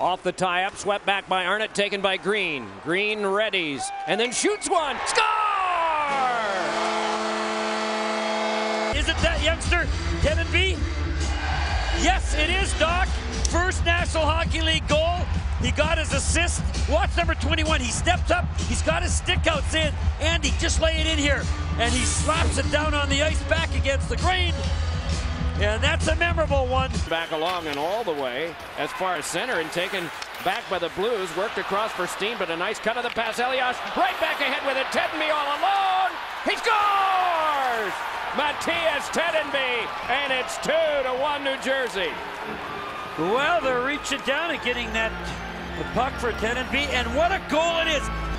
Off the tie up, swept back by Arnott, taken by Greene. Greene readies, and then shoots one. Score! Is it that youngster, Tedenby? Yes, it is, Doc. First National Hockey League goal. He got his assist. Watch number 21. He steps up. He's got his stick out saying, Andy, just lay it in here. And he slaps it down on the ice back against the grain. And that's a memorable one. Back along and all the way as far as center and taken back by the Blues. Worked across for Steen, but a nice cut of the pass. Elias right back ahead with it. Tedenby all alone. He scores! Mattias Tedenby, and it's two to one New Jersey. Well, they're reaching down and getting that puck for Tedenby, and what a goal it is!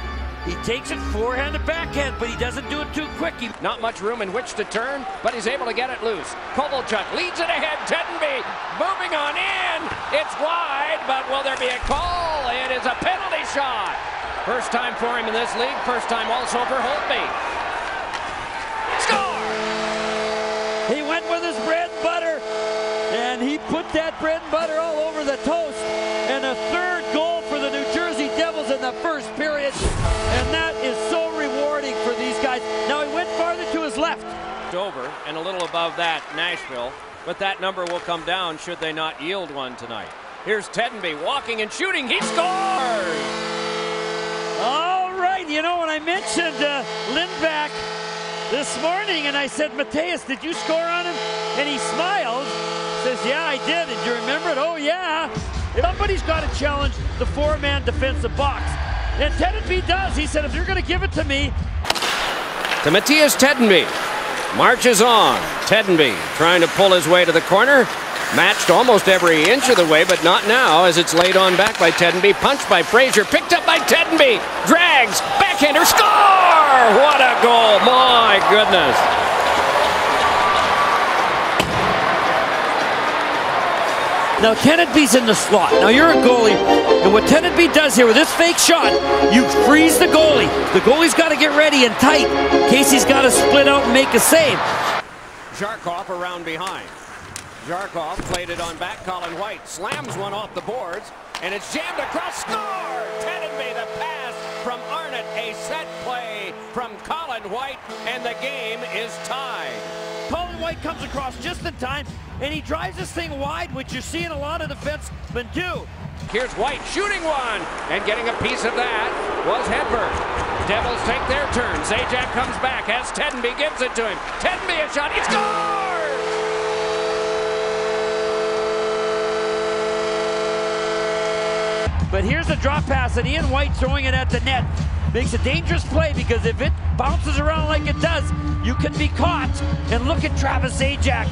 He takes it forehand and backhand, but he doesn't do it too quick. He... Not much room in which to turn, but he's able to get it loose. Kovalchuk leads it ahead. Tedenby moving on in. It's wide, but will there be a call? It is a penalty shot. First time for him in this league. First time also for Holtby. Score! He went with his bread and butter, and he put that bread and butter all over the toast. And a third goal for the New Jersey Devils in the first period. And that is so rewarding for these guys. Now he went farther to his left. Over and a little above that, Nashville. But that number will come down should they not yield one tonight. Here's Tedenby walking and shooting. He scores! All right, you know, when I mentioned uh, Lindback this morning and I said, Mateus, did you score on him? And he smiled, says, yeah, I did. Did you remember it? Oh, yeah. Somebody's got to challenge the four-man defensive box. And Tedenby does. He said, if you're going to give it to me. To Mattias Tedenby. Marches on. Tedenby trying to pull his way to the corner. Matched almost every inch of the way, but not now as it's laid on back by Tedenby. Punched by Frazier. Picked up by Tedenby. Drags. Backhander. Score! What a goal. My goodness. Now Tedenby's in the slot. Now you're a goalie, and what Tedenby does here with this fake shot, you freeze the goalie. The goalie's got to get ready and tight in case he's got and make a save. Zharkov around behind. Zharkov played it on back. Colin White slams one off the boards, and it's jammed across. Score! Tedenby the pass from Arnott. A set play from Colin White, and the game is tied. Colin White comes across just in time, and he drives this thing wide, which you're seeing a lot of defensemen do. Here's White shooting one, and getting a piece of that was Hedberg. Take. Zajac comes back as Tedenby gives it to him. Tedenby a shot. He scores! But here's a drop pass, and Ian White throwing it at the net. Makes a dangerous play because if it bounces around like it does, you can be caught. And look at Travis Zajac.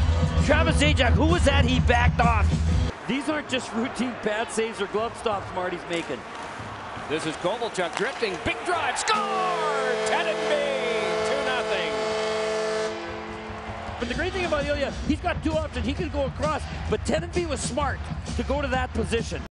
Travis Zajac, who was that he backed off? These aren't just routine pad saves or glove stops Marty's making. This is Kovalchuk drifting. Big drive. Score! Tedenby! 2-0. But the great thing about Ilya, he's got two options. He could go across, but Tedenby was smart to go to that position.